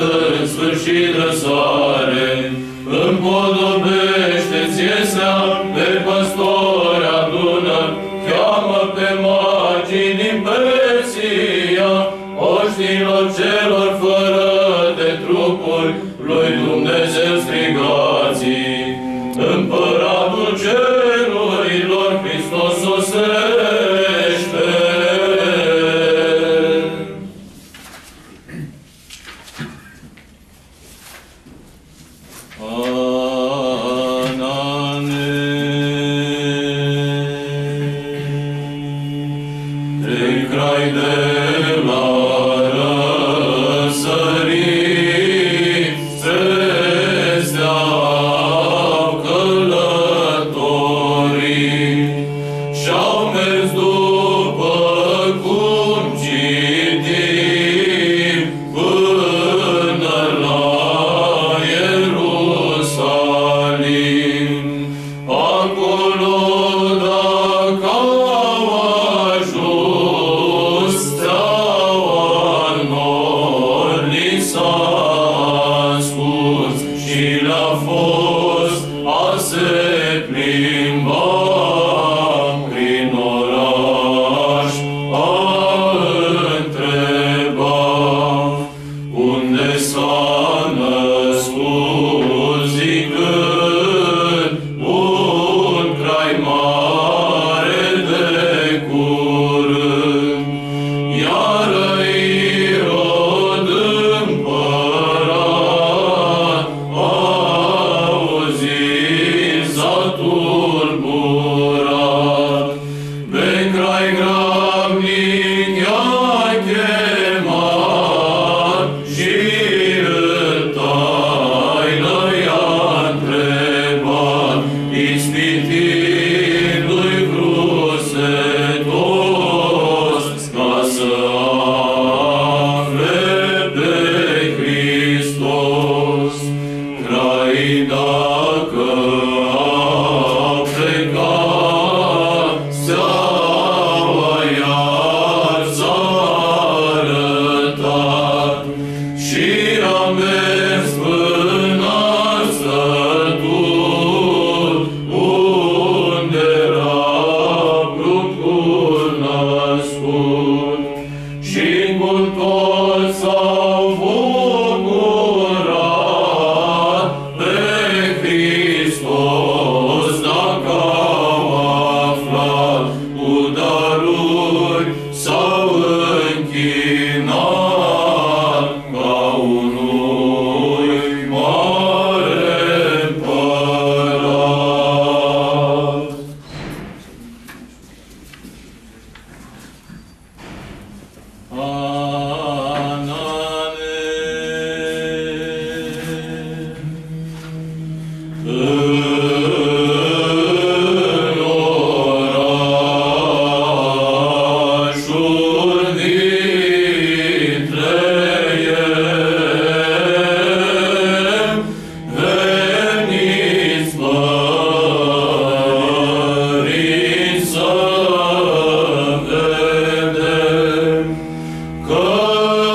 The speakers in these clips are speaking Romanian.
iată în sfârșit răsare. Împodobește ție pe păstori Oh. God.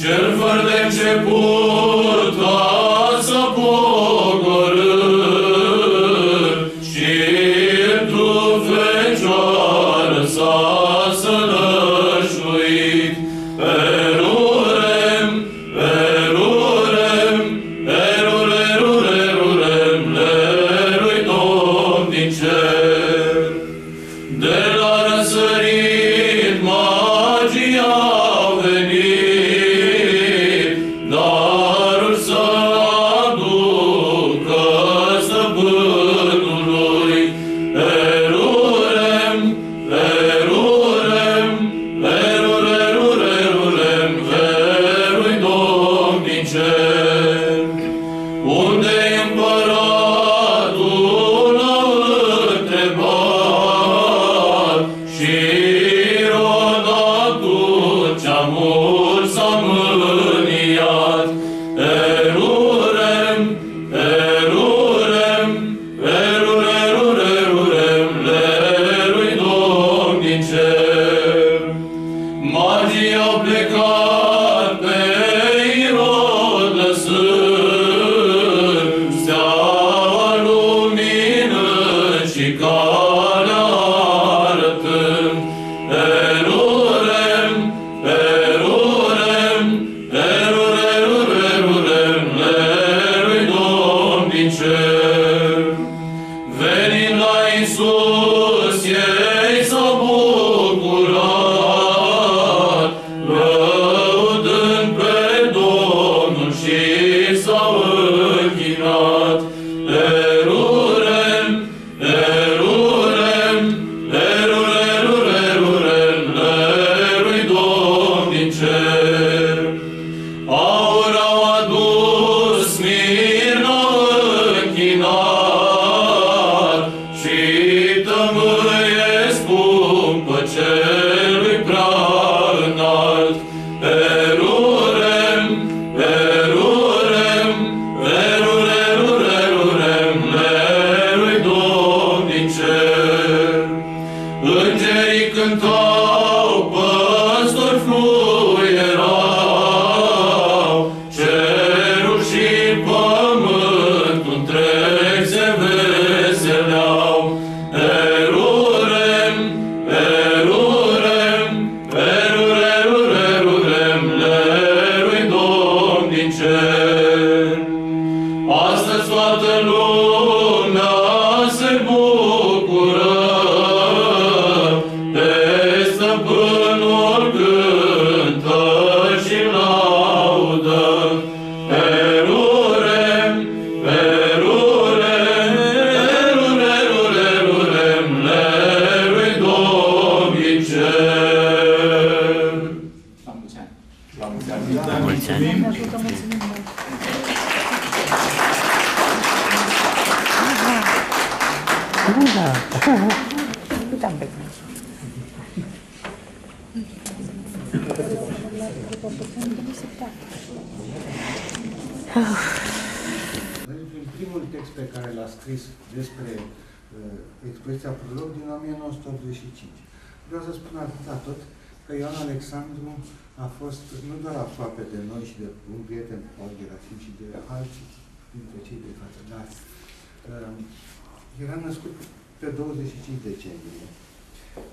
Cel fără de început anhinat, mulți ani. Mulți ani. În primul text pe care l-a scris despre uh, expoziția prolog din 1985. Vreau să spun atâta tot că Ioan Alexandru a fost nu doar aproape de noi și de un prieten al de la film și de alții dintre cei de față, dar uh, era născut pe 25 decembrie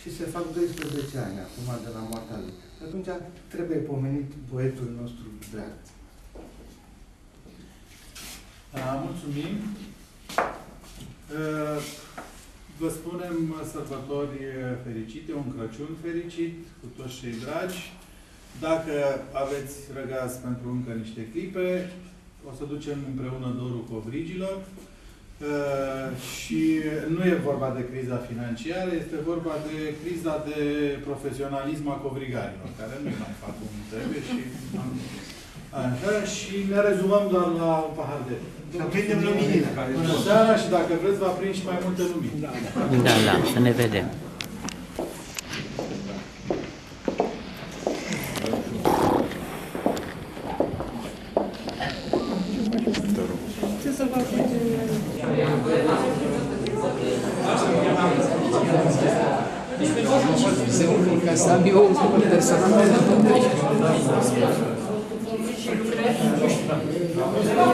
și se fac 12 ani acum de la moartea lui. Atunci trebuie pomenit poetul nostru drag. Da, mulțumim. Uh, Vă spunem sărbători fericite, un Crăciun fericit cu toți cei dragi. Dacă aveți răgaz pentru încă niște clipe, o să ducem împreună dorul covrigilor. Uh, și nu e vorba de criza financiară, este vorba de criza de profesionalism a covrigarilor, care nu mai fac cum trebuie și am Așa, și ne rezumăm doar la un pahar de Să aprindem luminile. Bună seara și dacă vreți, vă aprind și mai multe lumini. Da, da, să ne vedem. Vamos.